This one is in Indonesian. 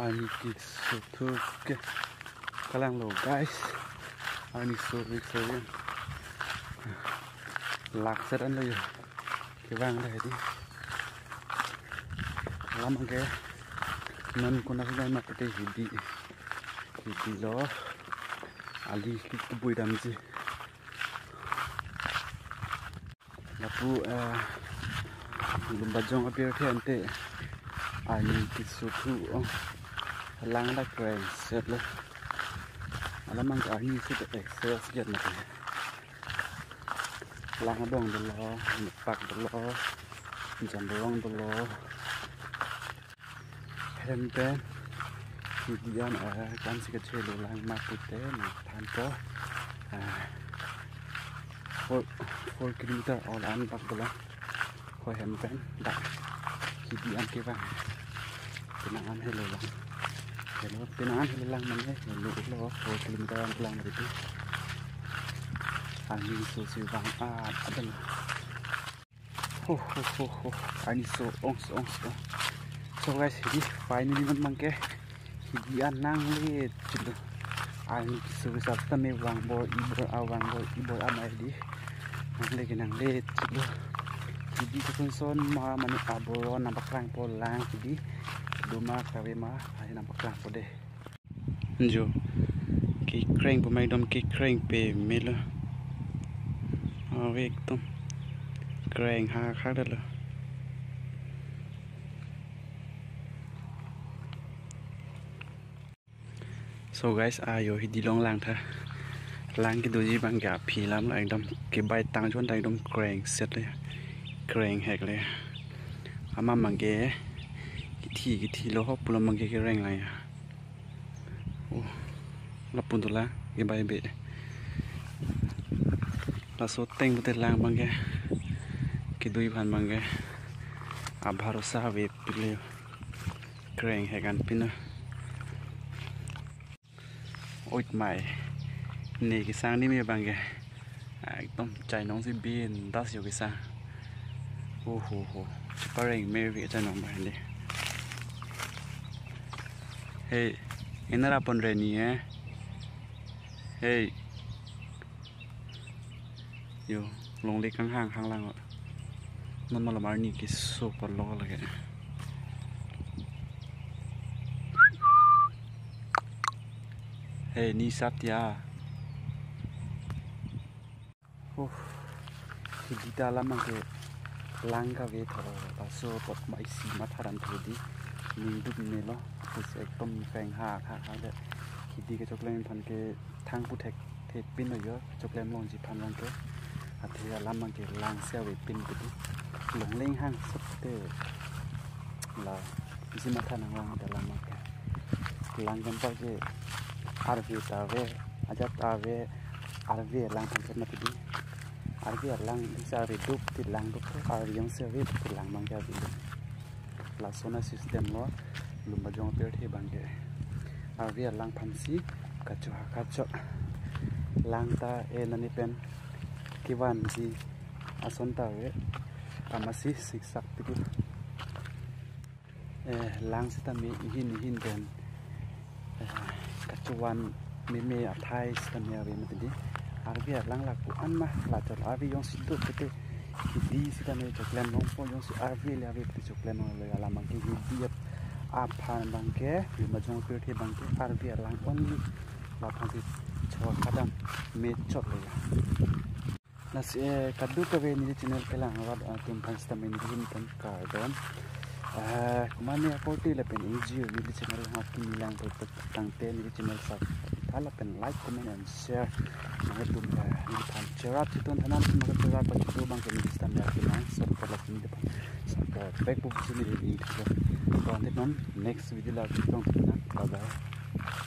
Ani so ke kalang lo guys. Ani so big so yan. Laksaran lo yun. Kibang dah di. Lama ke. Nan kuna sudah nak kete hidi. Hidi lo. Ali kik tu bui damji. Lapu eh lumba jong apir ke ante. Ani lang đã kề sượt luôn mà nó mang cả như sượt để sượt sượt mà thế lang đong đồ lo, một bạc đồ lo chẳng đong đồ lo. Thêm tên. Thì đi ăn ở căn sĩ cái chế đồ lăng mà cụ tế mà than có. À. 4 km ở lan bạc đồ lo. Khỏi hẹn tên đặt khi đi ăn cái vàng cái nào ăn hết rồi lắm lang hello pinangan hello lang man eh hello lo 4 km lang dito angin so si bang at adan ho so guys ini finally man mangke hidian nang le chulo ani kisu sa tame wang bo ibor a wang bo ibor amai di nang le nang le chulo hidi ko kun son ma mani lang duma, karima hai nam pakla pode. Jo ki crank pumai dom ki crank pe melo awe ekdom crank ha kha dalo so guys, ayo hidi long lang tha. Lang ki doji bang ga phi lam la ekdom. Ke bai tang chon dai dom crank set le crank hack le. Ama mangi 기티 기티 로허 불러만게 기랭라야 오 라푼돌라 이바이베 라소 땡 부터 랑 방게 기두이 반 방게 아바로사 웨 빌레 그랭 해간 피나 오잇 마이 네 기상 니메 방게 एकदम चाइनों से बीन दस योगी सा ओ हो हो पर एक मेरे भी अच्छा नंबर है đi căng hàng hàng lang nó mà làm ăn cái số còn lo là cái Hei, ni Satya. Oh, di dalam ke langka paso pot mai si matharan thodi mình đúc nè lo cái sẽ tôm phèn hạ hạ hạ đấy khi đi cái chọc lên phần cái thang bút thạch thì pin rồi đó chọc lên lòng chỉ phần lòng cái à thì là làm bằng cái lang xe về pin cái đi lồng lên hang sắp tới là gì mà thằng lòng để làm cái lang cầm bao cái arvi ta về aja ta về arvi lang thằng cái mà đi arvi lang đi xe về đúc thì lang đúc arvi giống xe về thì lang mang cái gì la sona system lo lumba jong per the bang ke. Arvi lang phan si ka chu ha ka cho lang ta e nani pen kiwan ji ason ta ve amasi sik sak ti lang sita mi hin hin den kacuan meme athai stamia ve mati arbi lang la ku an ma la to arbi yong si to kete Hindi sila may choklan mong po yung si Arvi le avi pri choklan mong le ala mangke hindi at aphan bangke di majong pe the bangke Arvi alang only la phanti chwa kadam me chok le nas kaddu ka ve ni channel ke lang wa tum phans ta men rin kan kardon kumane apoti le pen ngo ni channel ha ki milang pe tang te ni channel sub palakan like comment and share magatum intan chera tutun hanan magatum ra pa chutu bang kemi stan da ki nang sar pala kini da sar ka back book sini di di ko kon de non next video la ki tong na bye bye